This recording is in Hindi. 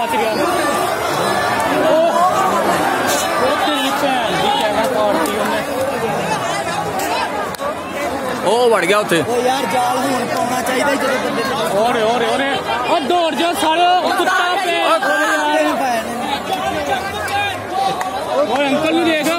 பாத்துறியா ஓ ஒருத்தி நிச்சான் गया ஓதே दौड़ जा सालो अंकल नु देखा